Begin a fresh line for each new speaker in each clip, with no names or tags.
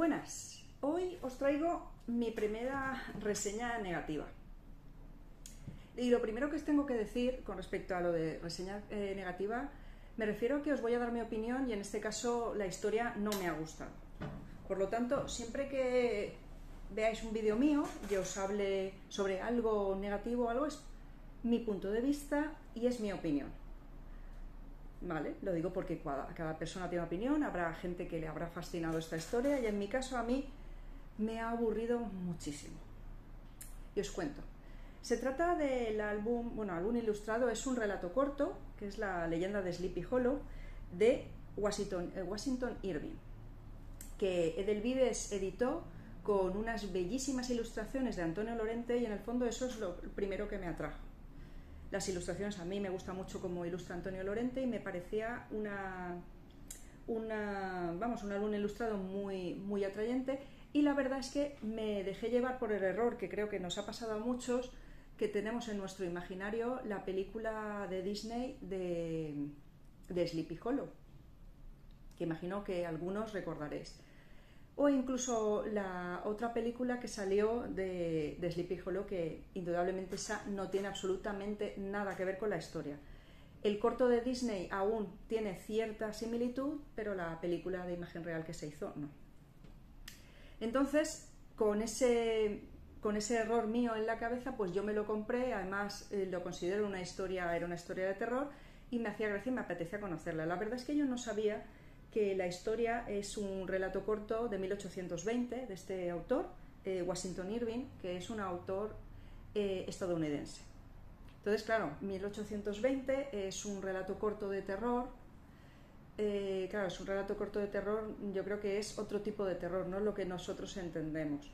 Buenas, hoy os traigo mi primera reseña negativa. Y lo primero que os tengo que decir con respecto a lo de reseña eh, negativa, me refiero a que os voy a dar mi opinión y en este caso la historia no me ha gustado. Por lo tanto, siempre que veáis un vídeo mío y os hable sobre algo negativo o algo, es mi punto de vista y es mi opinión. ¿Vale? Lo digo porque cada, persona tiene opinión, habrá gente que le habrá fascinado esta historia y en mi caso a mí me ha aburrido muchísimo. Y os cuento. Se trata del álbum, bueno, álbum ilustrado, es un relato corto, que es la leyenda de Sleepy Hollow, de Washington, eh, Washington Irving, que Edelvides editó con unas bellísimas ilustraciones de Antonio Lorente y en el fondo eso es lo primero que me atrajo las ilustraciones. A mí me gusta mucho como ilustra Antonio Lorente y me parecía una, una vamos, un álbum ilustrado muy, muy atrayente. Y la verdad es que me dejé llevar por el error que creo que nos ha pasado a muchos, que tenemos en nuestro imaginario la película de Disney de, de Sleepy Hollow, que imagino que algunos recordaréis o incluso la otra película que salió de, Sleepy Hollow, que indudablemente esa no tiene absolutamente nada que ver con la historia. El corto de Disney aún tiene cierta similitud, pero la película de imagen real que se hizo no. Entonces, con ese, con ese error mío en la cabeza, pues yo me lo compré, además eh, lo considero una historia, era una historia de terror, y me hacía gracia y me apetecía conocerla. La verdad es que yo no sabía que la historia es un relato corto de 1820 de este autor, eh, Washington Irving, que es un autor eh, estadounidense. Entonces, claro, 1820 es un relato corto de terror. Eh, claro, es un relato corto de terror, yo creo que es otro tipo de terror, no lo que nosotros entendemos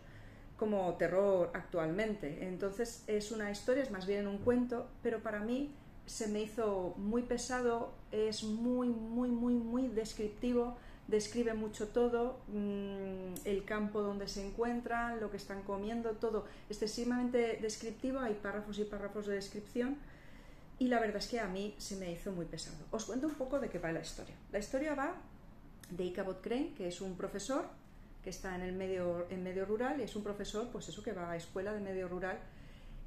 como terror actualmente. Entonces, es una historia, es más bien un cuento, pero para mí se me hizo muy pesado, es muy, muy, muy, muy descriptivo, describe mucho todo, mm, el campo donde se encuentran, lo que están comiendo, todo excesivamente descriptivo, hay párrafos y párrafos de descripción y la verdad es que a mí se me hizo muy pesado. Os cuento un poco de qué va la historia. La historia va de Ichabod Crane, que es un profesor que está en el medio, en medio rural y es un profesor, pues eso, que va a escuela de medio rural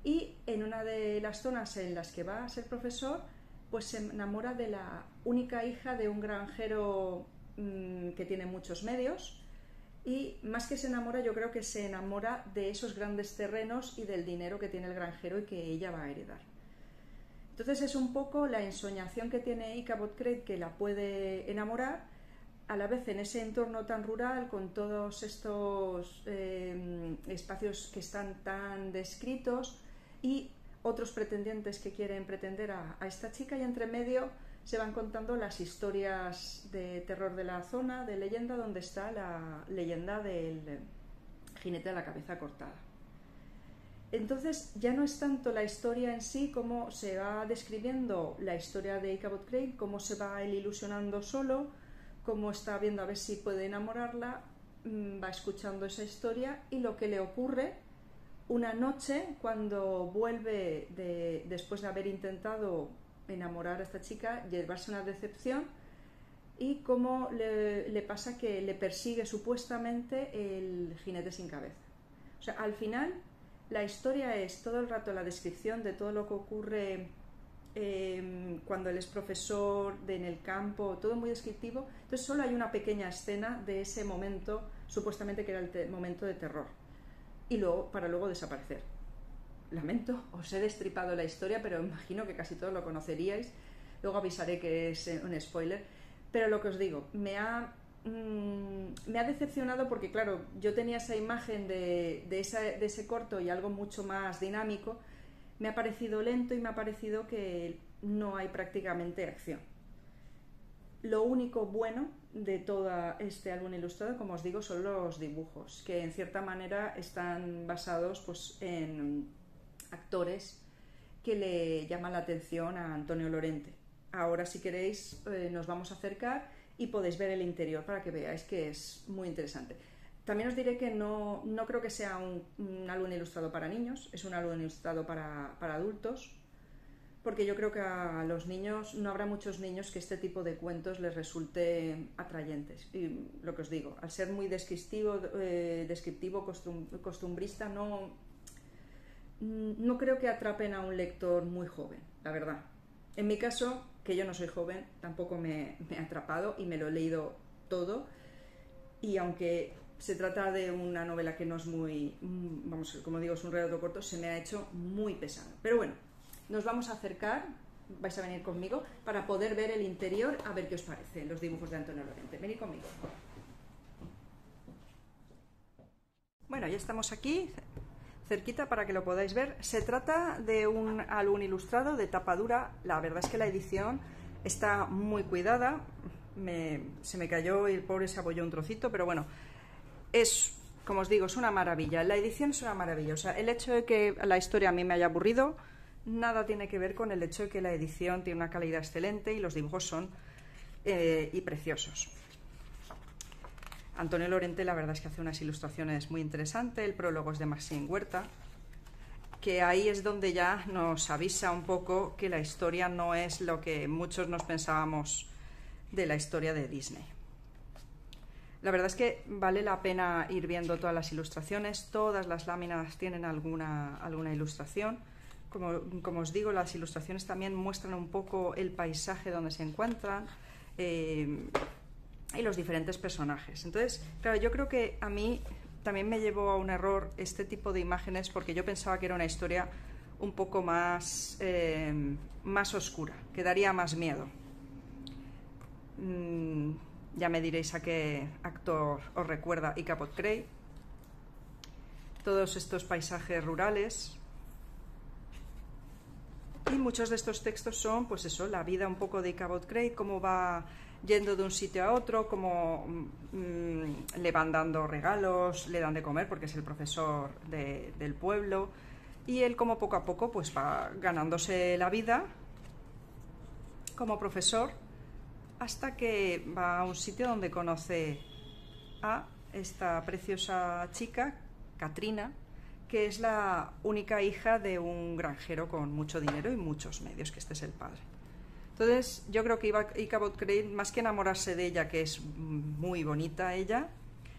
y en una de las zonas en las que va a ser profesor, pues se enamora de la única hija de un granjero mm, que tiene muchos medios y más que se enamora yo creo que se enamora de esos grandes terrenos y del dinero que tiene el granjero y que ella va a heredar. Entonces es un poco la ensoñación que tiene Ichabod Crane que la puede enamorar, a la vez en ese entorno tan rural, con todos estos eh, espacios que están tan descritos, y otros pretendientes que quieren pretender a, esta chica y entre medio se van contando las historias de terror de la zona, de leyenda, donde está la leyenda del jinete de la cabeza cortada. Entonces ya no es tanto la historia en sí como se va describiendo la historia de Ichabod Crane, cómo se va él ilusionando solo, cómo está viendo a ver si puede enamorarla, mm, va escuchando esa historia y lo que le ocurre una noche, cuando vuelve después de haber intentado enamorar a esta chica, llevarse una decepción y cómo le, pasa que le persigue supuestamente el jinete sin cabeza. O sea, al final la historia es todo el rato la descripción de todo lo que ocurre em, cuando él es profesor, en el campo, todo muy descriptivo. Entonces solo hay una pequeña escena de ese momento, supuestamente que era el momento de terror y luego para luego desaparecer. Lamento, os he destripado la historia, pero imagino que casi todos lo conoceríais. Luego avisaré que es eh, un spoiler. Pero lo que os digo, me ha, mm, me ha decepcionado porque, claro, yo tenía esa imagen de, de, de ese corto y algo mucho más dinámico. Me ha parecido lento y me ha parecido que no hay prácticamente acción. Lo único bueno de todo este álbum ilustrado, como os digo, son los dibujos, que en cierta manera están basados pues, en actores que le llaman la atención a Antonio Lorente. Ahora, si queréis, eh, nos vamos a acercar y podéis ver el interior para que veáis que es muy interesante. También os diré que no, no creo que sea un, álbum ilustrado para niños, es un álbum ilustrado para, para adultos, porque yo creo que a los niños, no habrá muchos niños que este tipo de cuentos les resulte atrayentes. Y lo que os digo, al ser muy descriptivo, eh, descriptivo costumbrista, no, no creo que atrapen a un lector muy joven, la verdad. En mi caso, que yo no soy joven, tampoco me, me atrapado y me lo he leído todo. Y aunque se trata de una novela que no es muy, vamos, como digo, es un relato corto, se me ha hecho muy pesado. Pero bueno, nos vamos a acercar, vais a venir conmigo, para poder ver el interior, a ver qué os parece, los dibujos de Antonio Lorente. Venid conmigo. Bueno, ya estamos aquí, cerquita para que lo podáis ver. Se trata de un álbum ilustrado de tapadura. La verdad es que la edición está muy cuidada. se me cayó y el pobre se apoyó un trocito, pero bueno, es, como os digo, es una maravilla. La edición es una maravilla. O sea, el hecho de que la historia a mí me haya aburrido, nada tiene que ver con el hecho de que la edición tiene una calidad excelente y los dibujos son eh, y preciosos. Antonio Lorente la verdad es que hace unas ilustraciones muy interesantes, el prólogo es de Maxine Huerta, que ahí es donde ya nos avisa un poco que la historia no es lo que muchos nos pensábamos de la historia de Disney. La verdad es que vale la pena ir viendo todas las ilustraciones, todas las láminas tienen alguna, alguna ilustración como, os digo, las ilustraciones también muestran un poco el paisaje donde se encuentran eh, y los diferentes personajes. Entonces, claro, yo creo que a mí también me llevó a un error este tipo de imágenes porque yo pensaba que era una historia un poco más, eh, más oscura, que daría más miedo. Mm, ya me diréis a qué actor os recuerda y Capot Cray. Todos estos paisajes rurales, y muchos de estos textos son, pues eso, la vida un poco de Cabot Craig, cómo va yendo de un sitio a otro, cómo mm, le van dando regalos, le dan de comer porque es el profesor del pueblo, y él como poco a poco pues va ganándose la vida como profesor hasta que va a un sitio donde conoce a esta preciosa chica, Katrina, que es la única hija de un granjero con mucho dinero y muchos medios, que este es el padre. Entonces, yo creo que Ichabod Crane, más que enamorarse de ella, que es muy bonita ella,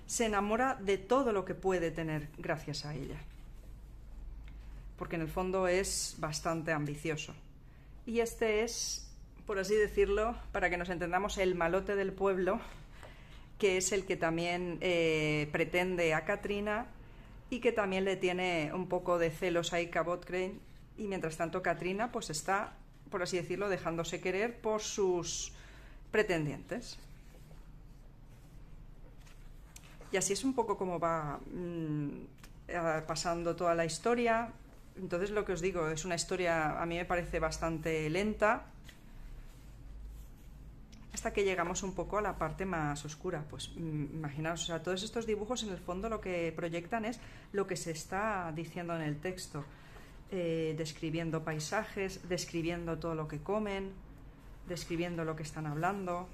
se enamora de todo lo que puede tener gracias a ella. Porque en el fondo es bastante ambicioso. Y este es, por así decirlo, para que nos entendamos, el malote del pueblo, que es el que también eh, pretende a Katrina y que también le tiene un poco de celos a Ika Crane y mientras tanto Katrina pues está, por así decirlo, dejándose querer por sus pretendientes. Y así es un poco como va mm, pasando toda la historia. Entonces lo que os digo, es una historia a mí me parece bastante lenta, hasta que llegamos un poco a la parte más oscura. Pues mm, imaginaos, o sea, todos estos dibujos en el fondo lo que proyectan es lo que se está diciendo en el texto, eh, describiendo paisajes, describiendo todo lo que comen, describiendo lo que están hablando.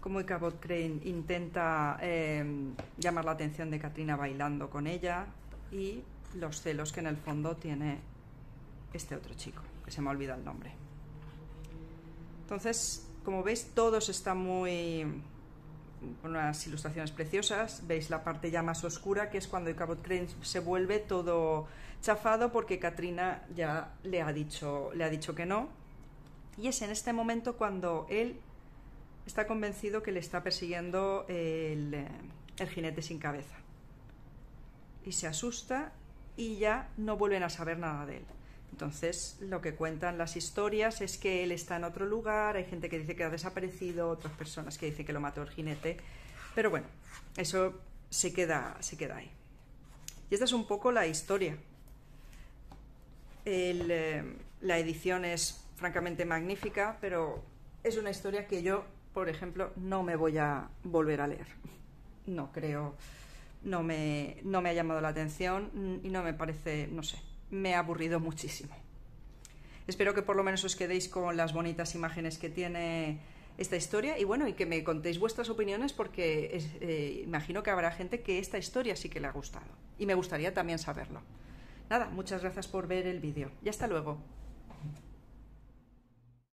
Como Icabod Crane intenta em, llamar la atención de Katrina bailando con ella y los celos que en el fondo tiene este otro chico, que se me ha olvidado el nombre. Entonces, como veis, todos están muy unas ilustraciones preciosas. Veis la parte ya más oscura, que es cuando el Cabot Crane se vuelve todo chafado porque Katrina ya le ha dicho, le ha dicho que no. Y es en este momento cuando él está convencido que le está persiguiendo el jinete sin cabeza. Y se asusta y ya no vuelven a saber nada de él. Entonces, lo que cuentan las historias es que él está en otro lugar, hay gente que dice que ha desaparecido, otras personas que dicen que lo mató el jinete, pero bueno, eso se queda, se queda ahí. Y esta es un poco la historia. Eh, la edición es francamente magnífica, pero es una historia que yo, por ejemplo, no me voy a volver a leer. No creo, no me, no me ha llamado la atención y no me parece, no sé, me ha aburrido muchísimo. Espero que por lo menos os quedéis con las bonitas imágenes que tiene esta historia y bueno, y que me contéis vuestras opiniones porque eh, imagino que habrá gente que esta historia sí que le ha gustado y me gustaría también saberlo. Nada, muchas gracias por ver el vídeo y hasta luego.